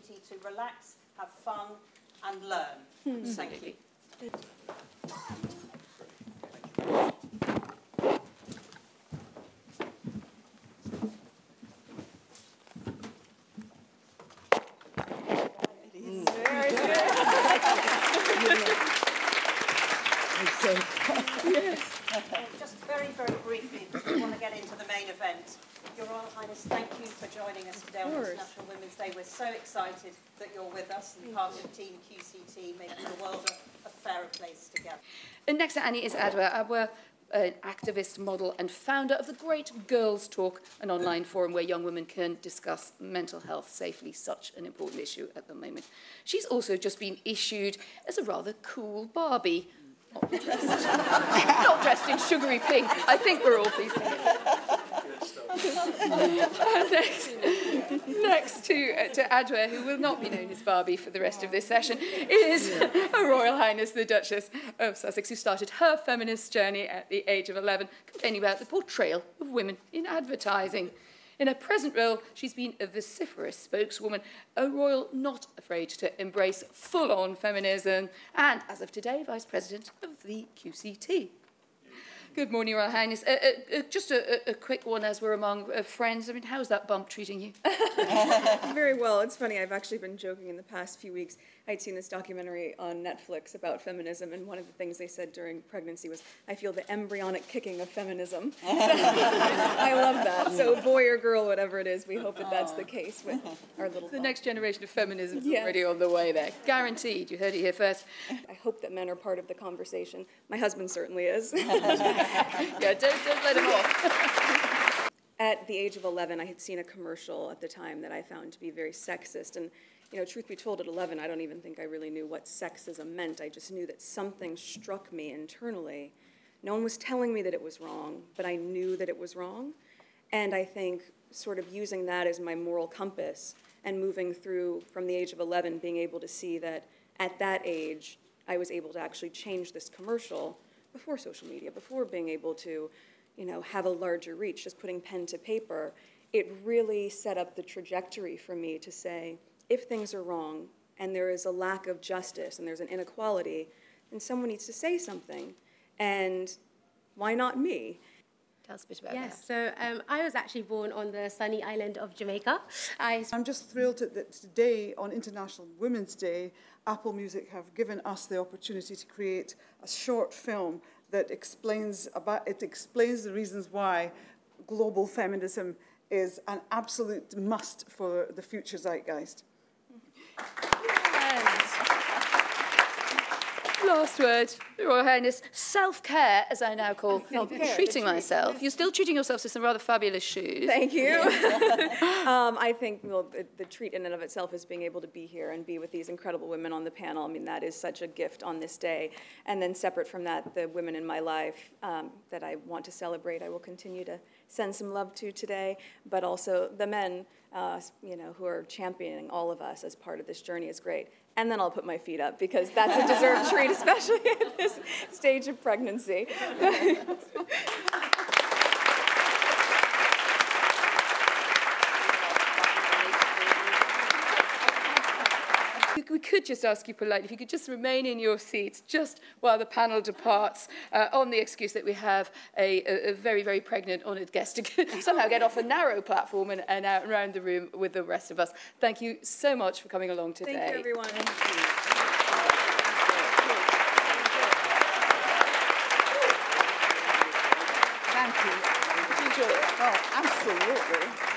opportunity to relax, have fun, and learn. Hmm. Thank you. Just very, very briefly, because we want to get into the main event. Your Royal Highness, thank you for joining us today on International Women's Day. We're so excited that you're with us and part of Team QCT, making the world a, a fairer place together. And next to Annie is Adwoa. Adwoa, an activist, model, and founder of the Great Gurls Talk, an online forum where young women can discuss mental health safely, such an important issue at the moment. She's also just been issued as a rather cool Barbie. Not dressed, not dressed in sugary pink. I think we're all pleased. next, next to, uh, to Adwoa, who will not be known as Barbie for the rest of this session, is Her Royal Highness the Duchess of Sussex, who started her feminist journey at the age of 11, complaining about the portrayal of women in advertising. In her present role, she's been a vociferous spokeswoman, a royal not afraid to embrace full-on feminism, and, as of today, Vice President of the QCT. Good morning, Royal Highness. Uh, uh, uh, just a, a, quick one as we're among uh, friends. I mean, how's that bump treating you? Very well. It's funny, I've actually been joking in the past few weeks. I'd seen this documentary on Netflix about feminism, and one of the things they said during pregnancy was, I feel the embryonic kicking of feminism. I love that. So, boy or girl, whatever it is, we hope that that's the case with our little. The next generation of feminism is yes. already on the way there. Guaranteed. You heard it here first. I hope that men are part of the conversation. My husband certainly is. yeah, don't, don't let him off. at the age of 11, I had seen a commercial at the time that I found to be very sexist. And, you know, truth be told, at 11, I don't even think I really knew what sexism meant. I just knew that something struck me internally. No one was telling me that it was wrong, but I knew that it was wrong. And I think sort of using that as my moral compass and moving through from the age of 11, being able to see that at that age, I was able to actually change this commercial before social media, before being able to, you know, have a larger reach, just putting pen to paper, it really set up the trajectory for me to say, if things are wrong and there is a lack of justice and there's an inequality, then someone needs to say something. And why not me? Tell us a bit about yes, that. Yes, so um, I was actually born on the sunny island of Jamaica. I... I'm just thrilled that today, on International Women's Day, Apple Music have given us the opportunity to create a short film that explains about it explains the reasons why global feminism is an absolute must for the future zeitgeist. Last word, Royal Highness. Self-care, as I now call treating myself. You're still treating yourself to some rather fabulous shoes. Thank you. um, I think well, the, the, treat in and of itself is being able to be here and be with these incredible women on the panel. I mean, that is such a gift on this day. And then separate from that, the women in my life um, that I want to celebrate, I will continue to send some love to today, but also the men, uh, you know, who are championing all of us as part of this journey is great and then I'll put my feet up because that's a deserved treat, especially at this stage of pregnancy. we could just ask you politely if you could just remain in your seats just while the panel departs uh, on the excuse that we have a, a, a very, very pregnant honoured guest to somehow get off a narrow platform and, and out around the room with the rest of us. Thank you so much for coming along today. Thank you, everyone. Thank you. Thank you. Oh, absolutely.